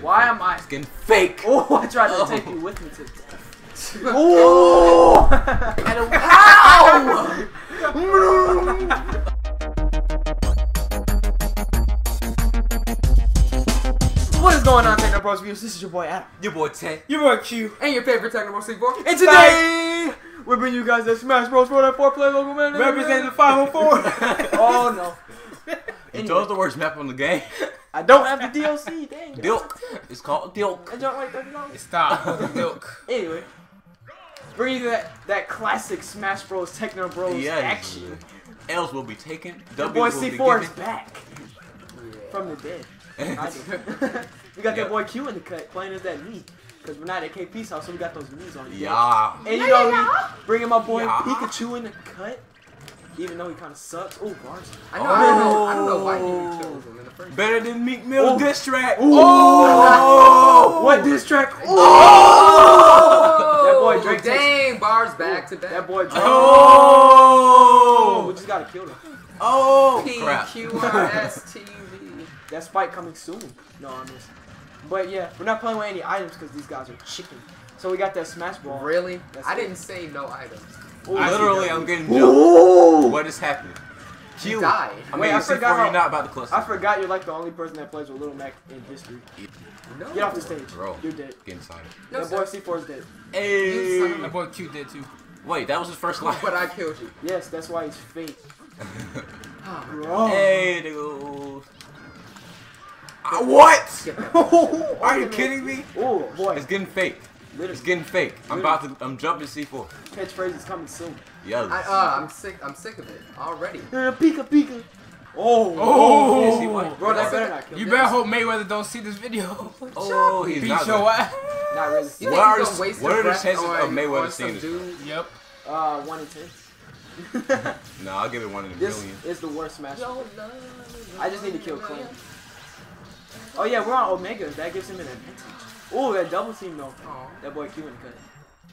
Why am I? It's getting fake. Oh, I tried to Oh. take you with me to death. Oh! And a how? what is going on, Techno Bros Views? This is your boy Adam. Your boy Tay. Your boy Q. And your favorite Techno C4. And today, we're bringing you guys the Smash Bros. 4 player local man. Representing the 504. Oh no. You chose the worst map on the game. I don't have the DLC, dang. Dilk. It's called Dilk. I don't like that. Stop. Milk. Anyway. Bring you that, that classic Smash Bros. Techno Bros Yes. action. L's will be taken. The boy C4 is given. back from the dead. We got Yep. that boy Q in the cut playing as that me. Because we're not at KP's house, so we got those knees on. Yeah. And you know me, bringing my boy Yeah. Pikachu in the cut. Even though he kind of sucks. Oh, bars. I know, I don't know, I don't know why you chose him in the first Better than Meek Mill Oh. diss track. Oh! What diss track? Oh! Oh! That boy Drake oh, takes- Dang, bars back to back. That back. boy oh! Drake. Oh! We just gotta kill him. Oh! PQRSTV. That spike coming soon. No, I miss. But yeah, we're not playing with any items because these guys are chicken. So we got that Smash Ball. Really? That's I it. didn't say no items. Ooh, Literally, I'm getting jumped. What is happening? You Q. died. I Wait, mean, I C4, forgot how- you're not about to cluster. I forgot you're like the only person that plays with Little Mac in history. No. Get off the stage. Bro. You're dead. Get inside. No, that boy. C4 is dead. You Hey. son That boy Q did too. Wait, that was his first life. But I killed you. Yes, that's why he's fake. Oh, Bro. hey, nigga. Uh, what? Are you kidding me? Oh boy, It's getting fake. Literally. It's getting fake. I'm about to. I'm jumping C4. catchphrase is coming soon. Yes. I, uh, I'm sick. I'm sick of it already. Uh, Pika Pika. Oh. Oh. Yes. Bro, that better not kill You better hope Mayweather don't see this video. Oh, he's Beat not. your ass. Not really. You What think are he's the- waste what are the breath chances of Mayweather seeing this? Yep. Uh, one in ten. No, I'll give it one in a This million. is the worst Smash. I just need to kill Clan. Oh yeah, we're on Omega. That gives him an advantage. Oh, that double team though. Oh, That boy Q in the cut.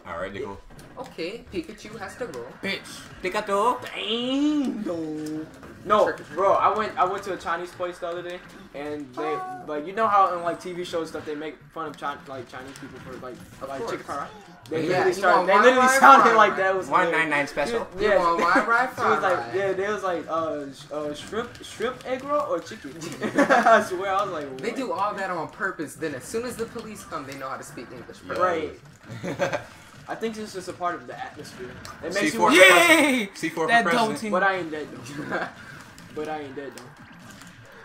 All right, nigga. okay. Pikachu has to go. Bitch. Pikachu. Dang. No. No, bro. I went. I went to a Chinese place the other day, and they ah. like you know how in like TV shows stuff they make fun of China, like Chinese people for like Of like course. chicken fry. They Yeah, literally started. They literally fry, sounded fry, like fry. that was One hilarious. nine nine special. Yeah, You want wine fry, She was like, fry. yeah, they was like, uh, sh- uh, shrimp, shrimp egg roll or chicken. I swear, I was like, They do all that on purpose. Then as soon as the police come, they know how to speak English. Yeah. Right. I think it's just a part of the atmosphere. It makes you C4 want Yay! C4 for That president. But I ain't dead though. but I ain't dead though.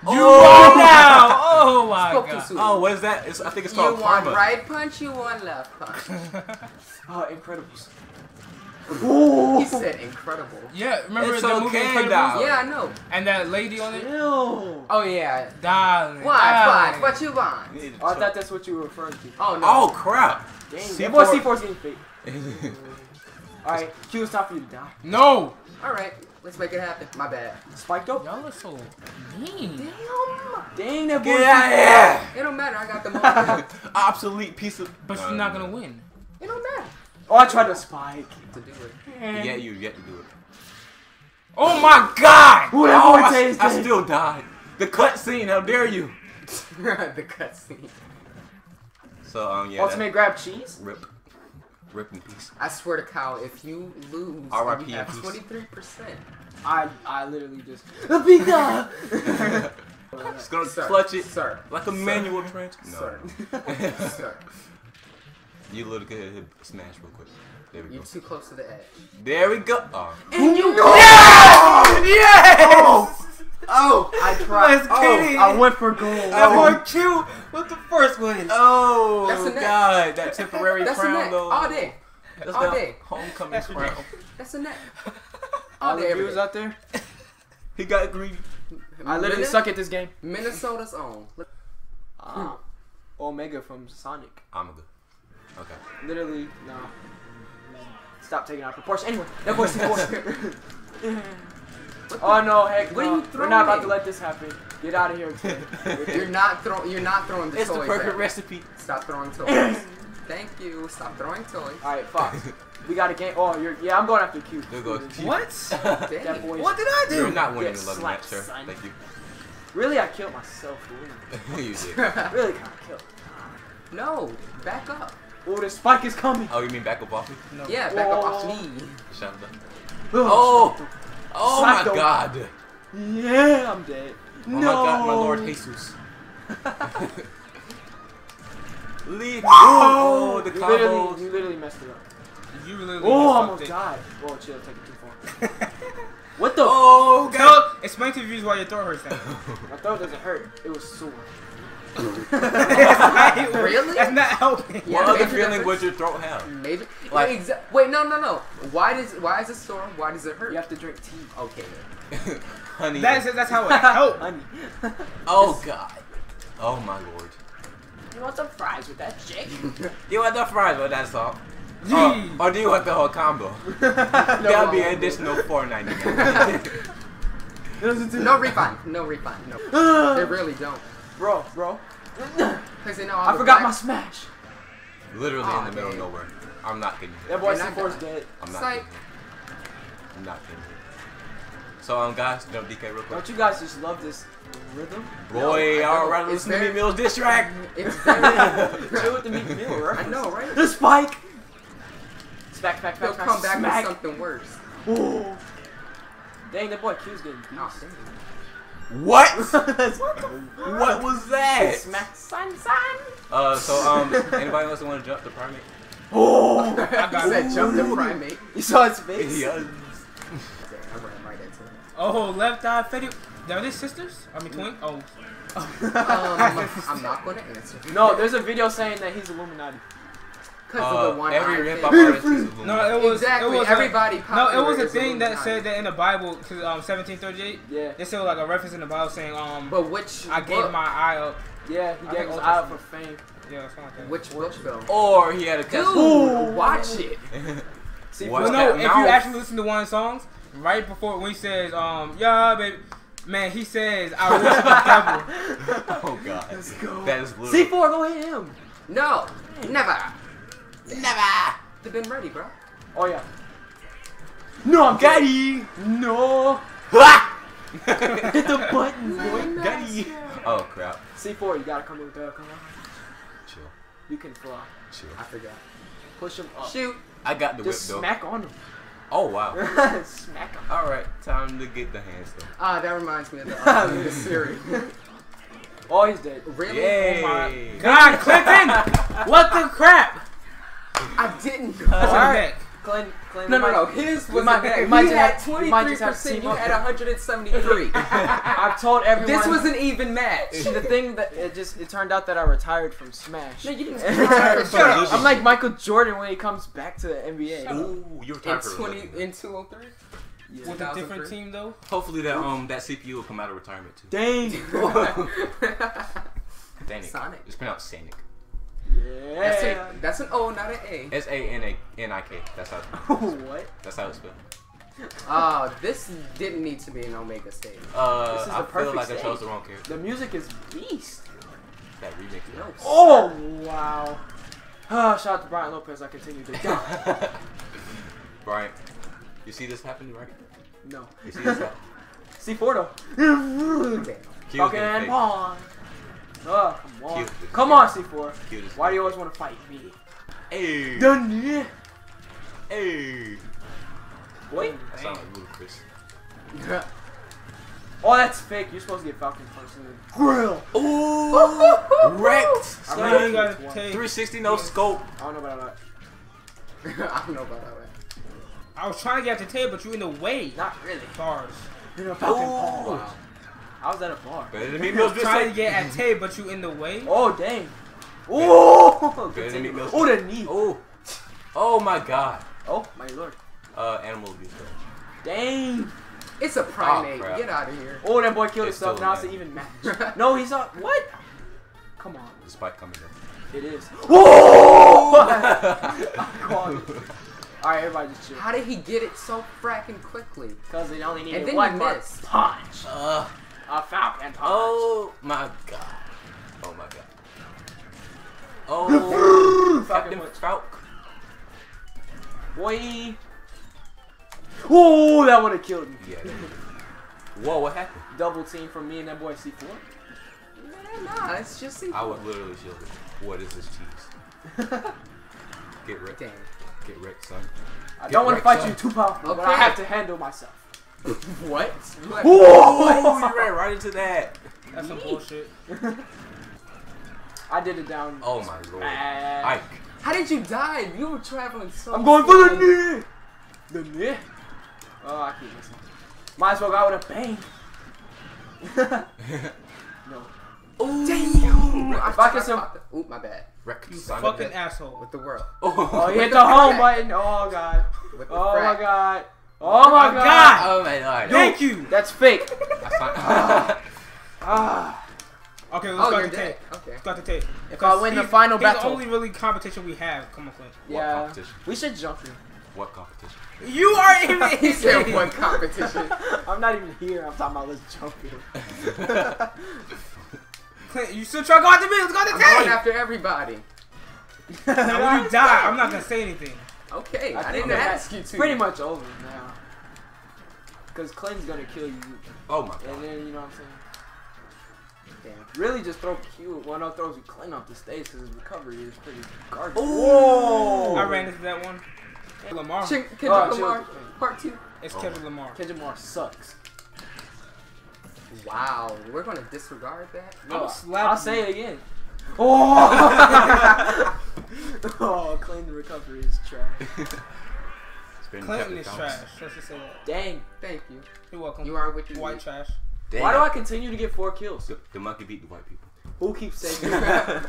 You Oh! are now. Oh my Spoke god. Oh, what is that? It's, I think it's you called want karma. right punch, you want left punch. Oh, Incredibles. Ooh. he said incredible. yeah, remember It's the movie Incredibles? dog. Yeah, I know. And that lady on it? Ew. Oh yeah. Darling. What? darling. What? What you want? You Oh, I thought that's what you were referring to. Oh no. Oh crap! Dang, C4 that boy C4's getting fake. Alright, Q, it's time for you to die. No. All right. Let's make it happen. My bad. Spiked up? Y'all are so mean. Damn. Dang, that boy. Get out of here! It don't matter. I got the most. Obsolete piece of. But No, you're not gonna win. it don't matter Oh, I tried to spike. to do it. Yeah, you get to do it. Oh my god! Ooh, that Oh, boy I, tastes I still died. The cutscene. How dare you? the cutscene. So um yeah. Ultimate grab cheese? rip. Rip in peace. I swear to cow, if you lose, R.I.P. you have twenty three percent. I I literally just. Pika! Just gonna Sir, clutch it sir, like a manual trench. sir, sir. you little could hit smash real quick. There we You're go. too close to the edge. There we go. Oh. And you Yes! Oh, I tried. Let's oh. I went for gold. That Oh. boy Q was the first one. Oh That's a net. God! That temporary That's a crown net though. all day. That's all the day. homecoming crown. That's a net. All All the day, every viewers out there, He got greedy. I literally Minne- suck at this game. Minnesota's own. Look- Ah, Omega from Sonic. I'm good. Okay. Literally, no. Stop taking out proportion. Anyway, that boy's C4. Oh no, heck What no. are you We're not about to let this happen. Get out of here. You're not throwing. You're not throwing the It's the perfect at recipe. Stop throwing toys. Thank you. Stop throwing toys. Alright, Fox. We got a game. Oh, you're. Yeah, I'm going after Q. There goes Q. What? That Dang. boy. What did I do? You're not winning Get the love match, sir. son. Thank you. Really, I killed myself. Really, you did. really kind of killed. No, back up. Oh, the spike is coming. Oh, you mean back up off me? No. Yeah, back up off me. Shut up. Oh, Oh! Oh my the- god! yeah, I'm dead. Oh no. my god, my lord Jesus. Leave. Oh, the you literally, combos. you literally messed it up. You really Oh, I fucked almost it. died. Oh, Whoa, chill, take it too far. what the? Oh, god. Tell, explain to the viewers why your throat hurts now. My throat doesn't hurt. It was sore. Really? That's not helping. Yeah, What other feeling difference. would your throat have? Maybe. Like- wait, exa- wait, no, no, no. Why does why is it sore? Why does it hurt? You have to drink tea. Okay. Honey. That's that's how it helped. Honey. Oh god. Oh my lord. you want some fries with that chick? You want the fries with that salt? Gee. Uh, or do you want the whole combo? That'll be an additional four ninety nine. No refund. No refund. No. They really don't. Bro, bro. Because they know all I the forgot my smash. Literally Aw, in the middle of nowhere. I'm not kidding. you. That boy You're not C4's gonna- dead. I'm not Psych. kidding. you. I'm not kidding. you. So um, guys, jump DK real quick. Don't you guys just love this rhythm? Boy, I all don't. right, It's listen to me, very- Mills diss track. It's very. Chill with the Meek Mill, right? I know, right? The spike. Smack, smack, He'll smack, smack, come back smack. with something worse. Ooh. Dang, that boy Q's getting beat. Oh, dang. What? That's what was that? Smack, son, son. Uh, so um, anybody else want to jump the primate? Oh. I got said jump the primate. You saw his face? Yes. Dang, I ran right into it. Oh, left eye faded. Are they sisters? I mean, twin. Oh, Um, I'm not going to answer. No, there's a video saying that he's Illuminati. Because Uh, of the one every eye hip thing. hop artist is a no, it was Exactly, It was everybody A, no, it was a is thing that said that in the Bible, cause, um, 1738. Yeah. They said like a reference in the Bible saying, um, But which I gave book? my eye up. Yeah, he I gave think his eye up for fame. Yeah, something like that. Which book though? Or he had a Dude, castle. Watch it. See, What? Well, no, if mouth. you actually listen to one of the songs, right before when he says, um, yeah, baby, man, he says, I worship the devil. Oh god. Let's go. That is literally. C4, go hit him. No, never. Never. They've been ready, bro. Oh, yeah. No, I'm Got dead. you. No. Ha! Hit the button, boy. Got you. Oh crap. C4, you gotta come in with that. Come on. Chill. You can fly. Chill. I forgot. Push him up. Shoot. I got the whip though. smack on him. Oh wow. smack him. All right, time to get the hands though. Ah, that reminds me of the, uh, the series. Oh, he's dead. really? Yay. Oh my God, Clinton! what the crap? I didn't know. That's Alright. a. Glenn, Glenn, No, no, no. His was might- a bad. He had have- we might just have 23%. You had 173. I've told everyone. this was an even match. The thing that it just it turned out that I retired from Smash. No, you didn't. Shut up. I'm like Michael Jordan when he comes back to the NBA. Ooh, you were In tired for a 20 in 203. Yeah. With a different team, though. Hopefully that um that CPU will come out of retirement too. Dang. Sanic. Sonic. It's pronounced Sanic. That's, a, that's an O, not an A. S A N A N I K. That's how. what? That's how it's spelled. Uh, this didn't need to be an Omega stage. Uh, This is I the feel perfect like I chose the wrong character. The music is beast. That remix. No. Oh wow. Ah, shout out to Brian Lopez. I continue to die. Brian, you see this happening, right? no. You see this happen? C4 though. Damn. Cute Fucking pawn. Oh, come on. Cute. Come on, C4. Cute Why do you always want to fight me? Hey. Done yeah. Hey. Boy. That sounds like Ludacris. Oh, that's fake. You're supposed to get Falcon first and then grill. Ooh. Wrecked. I'm So ready you for gotta take. 360 no scope. I don't know about that. I don't know about that. I was trying to get at the table, but you are in the way. Not really. Bars. You're a Falcon Ooh. Pawn. was at a bar? Better than me, Mills. Just Trying to get at tape, but you in the way. Oh, dang. Oh, Better than continue. Mills. oh, the knee. Oh. Oh my God. Oh, my lord. Uh, animal abuse. Dang. It's a primate. crap. Get out of here. Oh, that boy killed It's himself. Now it's an even match. no, he's not. What? Come on. The spike coming in. It is. Oh! Alright, everybody just chill. How did he get it so fracking quickly? Because they only And needed then one you more missed. punch. Uh, A falcon punch. oh my God. Oh my God. Oh, Captain punch. Falk. Boy. Oh, that would have killed me. Yeah. Whoa, what happened? Double team from me and that boy C4. Man, nah, it's just C4. I would literally shielded. What is this cheese? Get wrecked. Dang. Get wrecked, son. I don't want to wrecked, fight you son. too powerful, but I have to handle myself. What? You like- Oh, you ran right into that. That's some bullshit. I did it down. Oh my lord. bad. Ike. How did you die? You were traveling so. I'm going for the knee. The knee. Oh, I keep missing. Might as well go out with a bang. no. Ooh. Damn. I, If I can some- Ooh, my bad. Wrecked, You fucking asshole. With the world. Oh, you hit the the home button. Oh god. With the Oh my god. Oh my my god. God. Oh my god. Thank you. That's fake. That's not- Ah. Okay, let's Oh, start the dead. tape. Okay. Let's start the tape. If I win the final he's battle. the only really competition we have. Come on, Clint. What Yeah. competition? We should jump in. What competition? You are even. He said one competition. I'm not even here. I'm talking about let's jump in. Clint, you still trying to go after me? Let's go I'm after going tape. after everybody. Now when you die, I'm not gonna say anything. Okay, I, I didn't think ask you to. pretty much over now. Cause Clinton's gonna kill you, Oh my and god. then you know what I'm saying. Damn. Really, just throw Q. Well, no, throws you Clinton off the stage because his recovery is pretty garbage. Whoa! I ran into that one. Lamar. Ken- Oh, Kendrick chill. Lamar, part two. It's Oh. Kevin Lamar. Kendrick Lamar sucks. Wow, we're gonna disregard that. No, I'll slap I'll say it again. Oh! oh, Clinton recovery is trash. It's been Clinton Kevin is trash. Let's just say that. Dang. Thank you. You're welcome. You are what you white eat. trash. Damn. Why do I continue to get four kills? The, the monkey beat the white people. Who keeps saying that?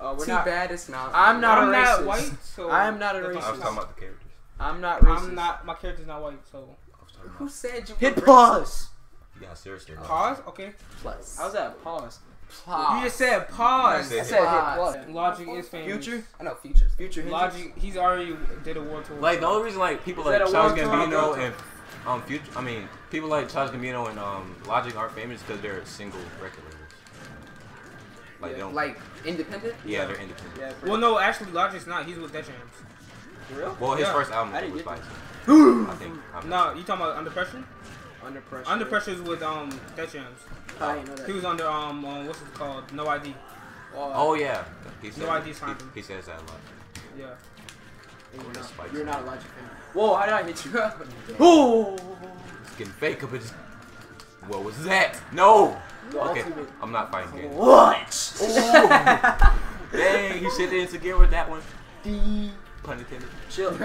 Uh, we're Too not. bad it's not. I'm not a I'm not racist. white, so I am not a that's racist. I was talking about the characters. I'm not racist. I'm not. My character's not white, so I was talking Who said you Hit were pause. Yeah, seriously. pause. Okay. racist? Plus. How's that pause? Pause. You just said pause. I I said said hit Pause. pause. Logic is famous. Future. I know features. Future. Logic. He's already did a war tour. Like the only reason like people like that Childish? Gambino and um future I mean people like Childish Gambino and um Logic aren't famous because they're single record labels. Like they don't. Like independent. yeah, they're independent. Yeah. Well, no, actually, Logic's not. He's with Def Jams. For real? Well, his Yeah. first album I didn't was get Bison. I think. I'm No, you talking about Under Pressure? Under pressure. Under Pressure is with um Def Jams. I didn't know that. He was under um, um what's it called? No ID. Oh yeah, he said. No idea he, signed him. he says that a lot. Yeah. You're not, the spikes. you're not a Logic fan. Whoa, how did I hit you? Damn. Oh! It's getting fake, but just. What was that? No. The Okay, ultimate. I'm not fighting again. What? Dang, he shit into gear with that one. D. Pun intended. Chill.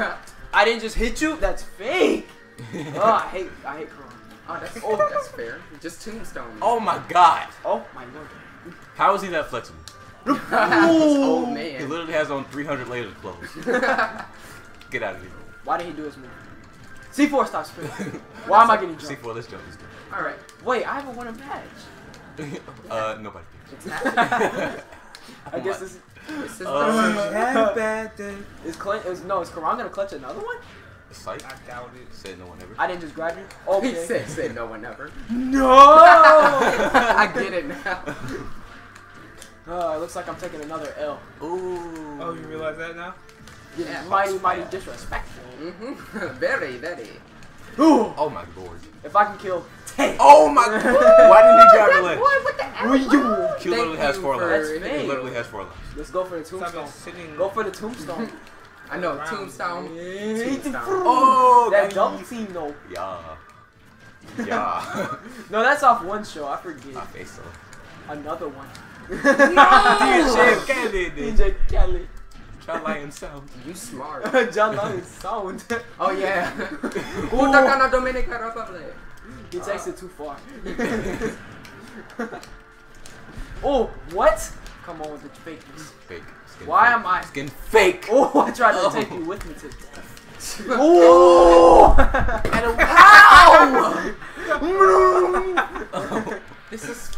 I didn't just hit you. That's fake. oh, I hate. I hate Corona. Oh, that's oh, that's fair. Just tombstone. Oh my god. Oh my lord. How is he that flexible? this old He literally has on 300 layers of clothes. Get out of here. Why did he do his move? C4 stop spinning. Why am I getting jumped? C4, let's jump this All right. Wait, I haven't won a match. uh, nobody. It's happening. I guess this This is Uh, Had a bad day. is Clint. Is no, is Karan gonna clutch another one? Psych. I doubt it. Said no one ever. I didn't just grab you. He Okay. said, said no one ever. no. I get it now. Uh, it looks like I'm taking another L. Ooh. Oh, you realize that now? Yeah. Mighty, mighty disrespectful. Mm-hmm. very, very. Ooh. Oh my lord. If I can kill Tank. Oh my god. Why didn't he grab the leg? Boy, what the hell? Who you? Q literally has you four for lives. That's He literally has four lives. Let's go for the Since I've tombstone. sitting. Go for the tombstone. I know, Around. tombstone. Tombstone. Oh, That double team though. Yeah. Yeah. No, that's off one show. I I forget. face so. Another one. no! DJ Khaled. DJ Kelly. Try lion sound. You smart. John Long sound. Oh yeah. Punta Cana Dominica Republic. he takes uh. it too far. oh, what? Come on with the fakeness. Fake. It's getting Why fake. am I? It's getting fake. Oh, oh, I tried to Oh. take you with me to death. Oh! Oh. This is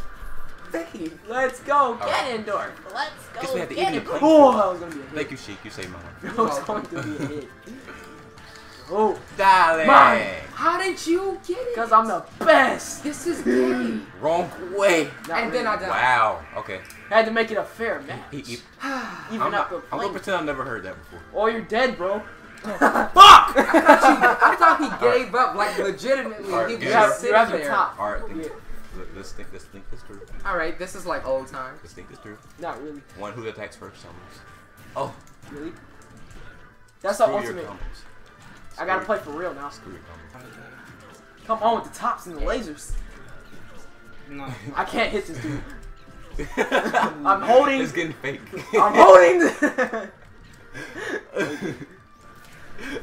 fake. Let's go, right. Ganondorf. Let's Guess go, we had to even Ganondorf. Oh, that was gonna be a hit. Thank you, Sheik. You saved my life. That was going to be a hit. Oh, Dale. Mine. How did you get it? because I'm the best. This is gay. Wrong way. Not and then. I died. Wow. Okay. had to make it a fair match. He, he, Even I'm, not, after I'm gonna pretend I never heard that before. Oh, you're dead, bro. Fuck! I thought he gave up, like legitimately. Alright, he was give You have, just sitting the there. top. All right. Yeah. Let- Let's think. Let's think this through. All right, this is like old times. Let's think this through. Not really. One who attacks first summons. Oh, Really? That's the screw your ultimate. Combos. I gotta play for real now. Screw. Come on with the tops and the lasers. No. I can't hit this dude. I'm holding- It's getting fake. I'm holding. The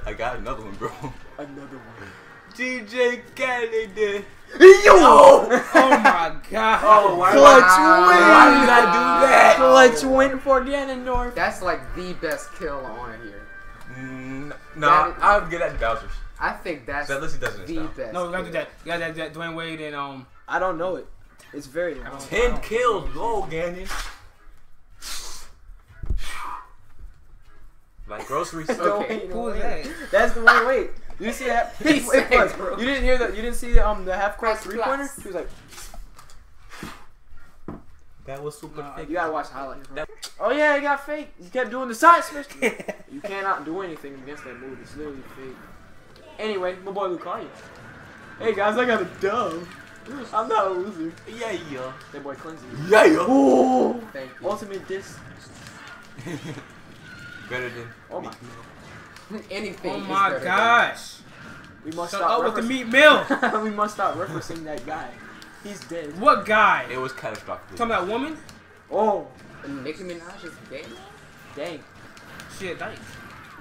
I got another one, bro. Another one. DJ Khaled. Yo! Oh, oh my god. Oh, why, Clutch win! why did I do that? Clutch win for Ganondorf. That's like the best kill on here. Mm, That I'll get that to Bowser's. I think that's So at doesn't the style. best. No, we gotta do that. You got that, that Dwyane Wade and um. I don't know it. It's very long. Ten kills, whoa, Ganon. Like groceries. Okay. Who was that? That's the one. Wait, you see that? He It was. bro. You didn't hear that? You didn't see um the half court three pointer? plus. He was like, That was super Nah. thick. you gotta watch highlights. That- Oh yeah, it got fake. You kept doing the side switch. you cannot do anything against that move. It's literally fake. Anyway, my boy Lucario. Hey guys, I got a dub. I'm not a loser. Yeah, yeah. That boy cleansing. Yeah, yeah. Oh, Thank you. ultimate disc. Better than. Oh my. Anything. Oh is my better than- gosh. We must Shut stop up with the Meek Mill. we must stop referencing that guy. He's dead. What guy? It was catastrophic. Talking about woman? Oh, And Nicki Minaj is gay. dang. Shit, thanks.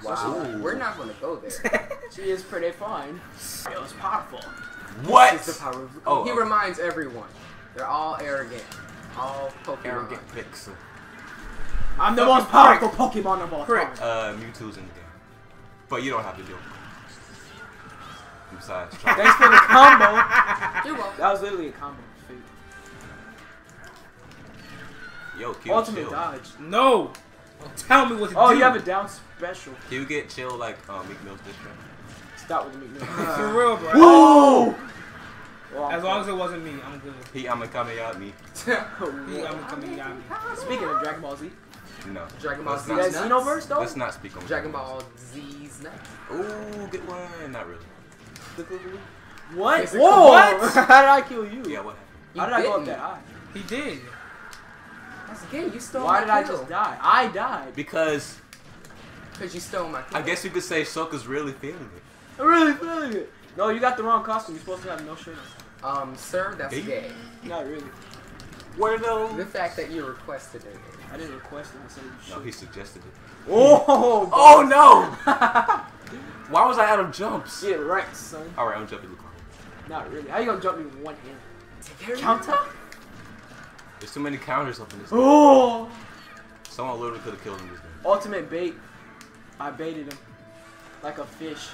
Wow. Ooh. We're not gonna go there. She is pretty fine. It was powerful. What? This is the power of Oh, he oh. reminds everyone. They're all arrogant. All Pokemon. arrogant picks. I'm the Fucking most powerful Pokemon of all Prick. time. Uh, Mewtwo's in the game, but you don't have to do it. Besides, Thanks for the combo. You're welcome. That was literally a combo. Fake. yo, Q, Ultimate chill. dodge. No. Tell me what to Oh, do. you have a down special. Q get chill like um, Meek Mill's diss track. Stop with the meat For real, bro. Whoa! Well, As long as it wasn't me, I'm good. He I'ma come at me. He, I'm coming at me. Speaking of Dragon Ball Z, No. Dragon Ball Z you not- guys nuts. Xenoverse though? Let's not speak on Dragon Ball Z's next. Ooh, good one. Not really. What? Is it- Whoa! What? How did I kill you? Yeah, what happened? You How did I go up didn't. that high? He did. That's gay. You stole my Why my did I kill. just die? I died. Because Because you stole my kill. I guess you could say Shulk's really feeling it. I'm really feeling it. No, you got the wrong costume. You're supposed to have no shirt Um, sir, that's Gay? gay. Not really. Where The fact that you requested it. I didn't request it. I said you should. No, he suggested it. Oh! Oh no! Why was I out of jumps? Yeah, right, son. All right, I'm jumping Lucario. Not really. How you gonna jump me with one hand? Counter? Counter? There's too many counters up in this. game. Oh! Someone literally could have killed him this game. Ultimate bait. I baited him. Like a fish.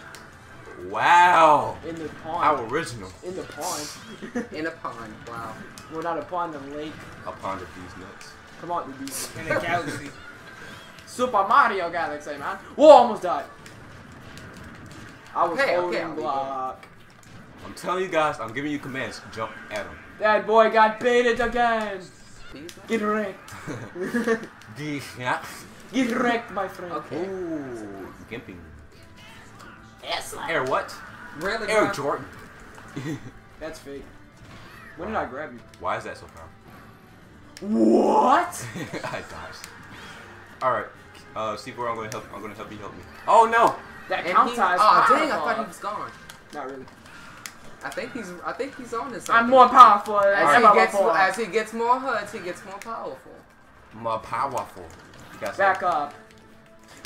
Wow! In the pond. How original. In the pond. In a pond. Wow. well, not a pond, a lake. A pond of these nuts. Come on, the beast. In the galaxy. Super Mario Galaxy, man. Whoa, almost died. I was Okay, okay, holding I'll leave block. I'm telling you guys, I'm giving you commands. Jump at him. That boy got baited again. These nuts? Get wrecked. Yeah. Get wrecked, my friend. Okay. Ooh, gimping. Yes, Air what? Really, Air bro? Jordan. That's fake. When did I grab you? Why is that so powerful? What? I dodged. All right, uh, Steve, where I'm going to help. I'm going to help you help me. Oh no! That And count he, ties. oh dang! I thought he was gone. Not really. I think he's. I think he's on this. I'm more powerful As ever he gets before. as he gets more HUDs, he gets more powerful. More powerful. You guys Back up.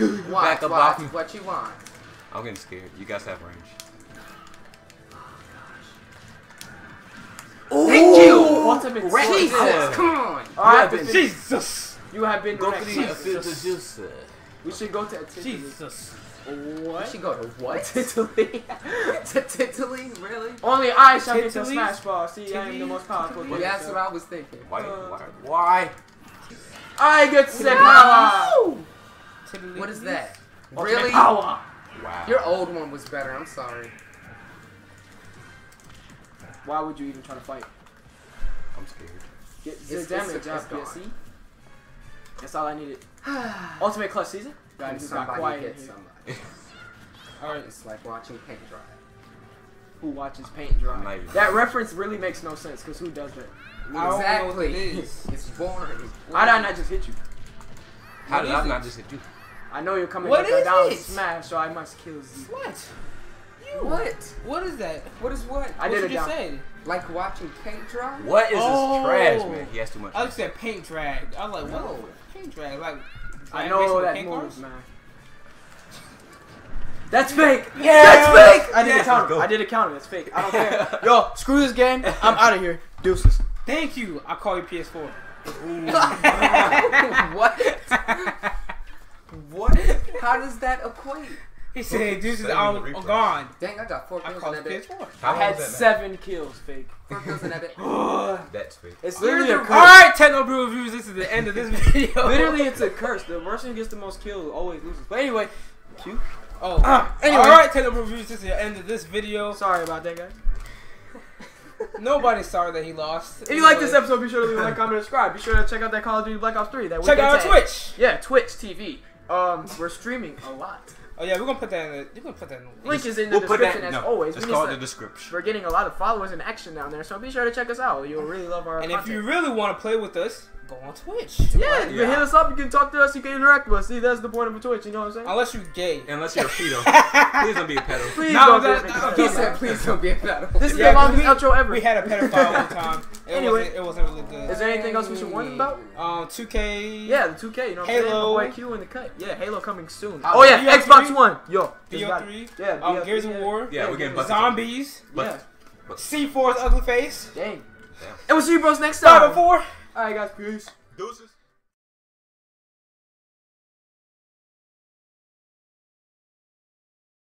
Watch, Back up, watch Bobby. what you want. I'm getting scared. You guys have range. Oh gosh. Thank you. Ultimate Wreck sword. Jesus, Yeah. come on. All right, been- Jesus. You have been Go wrecked. to the Jesus. Juice. We should go to Italy. Jesus. What? We should go to what? Italy. to Italy, really? Only I shall get the Smash Ball. See, I am the most powerful. Italy? Yeah, that's what I was thinking. Why? Uh, Why? Why? I get the power. What is that? Ultimate Really? Power. Wow. Your old one was better. I'm sorry. Why would you even try to fight? I'm scared. Get the damage it's- up, it's gone. yeah, see? That's all I needed. Ultimate Clutch Season? Guys, And who got somebody quiet in hit here. somebody. Alright. It's like watching paint dry. who watches paint dry. I'm not even- That reference really makes no sense because who does that? I don't know what Exactly. it is. It's boring. Why did I not just hit you? How What did I not just hit you? I know you're coming What to cut is down it? smash, so I must kill Z. What? You. What? What is that? What is what? I what did you it just down. said? Like watching paint dry? What is Oh. this trash, man? He has too much. Oh. I just said paint drag. I was like, what? No. the fuck? Paint drag? Like, I know that paint move, cars? man. That's fake. Yeah. That's fake. I did Yeah. a counter. I did a counter. That's fake. I don't care. Yo, screw this game. I'm out of here. Deuces. Thank you. I call you PS4. what? What? How does that equate? He said, "This is all gone." Dang, I got four kills call in that bit. I had was that, seven kills, fake. Four kills in that bit. That's fake. It's literally a the- curse. All right, Techno Bros viewers. This is the end of this video. Literally, it's a curse. The person who gets the most kills always loses. But anyway, Q. Oh, anyway. All right, Techno Bros viewers. This is the end of this video. Sorry about that, guys. Nobody's sorry that he lost. If you like this episode, be sure to leave a like, comment, and subscribe. Be sure to check out that Call of Duty Black Ops 3. That check out our. Twitch. Yeah, Twitch TV. Um, we're streaming a lot. Oh yeah, we're gonna put that in. The, you're gonna put that in. The Link is in the We'll description that. as No, always. Just We call need it some- the description. We're getting a lot of followers and action down there, so be sure to check us out. You'll really love our And if you really want to play with us, go on Twitch. yeah, you can hit us up. You can talk to us. You can interact with us. See, that's the point of a Twitch. You know what I'm saying? Unless you're gay. Unless you're a pedo. Please don't be a pedo. Please No, don't that- do it. that- He said, please don't be a pedo. This is Yeah, the longest we- outro ever. We had a pedophile one time. It Anyway. wasn't, it wasn't really good. Is there anything else we should warn about? Um, 2K. Yeah, the 2K. You know what I'm saying? Halo. My boy Q in the cut. Yeah, Halo coming soon. Uh, Oh yeah, BO3? Xbox One. Yo, just got. BO3. Yeah, Um, BO3, Gears of. War. Yeah, we're getting. Zombies. Yeah. C4's ugly face. Dang. Damn. And we'll see you bros next time. 504. Alright guys, peace. Deuces.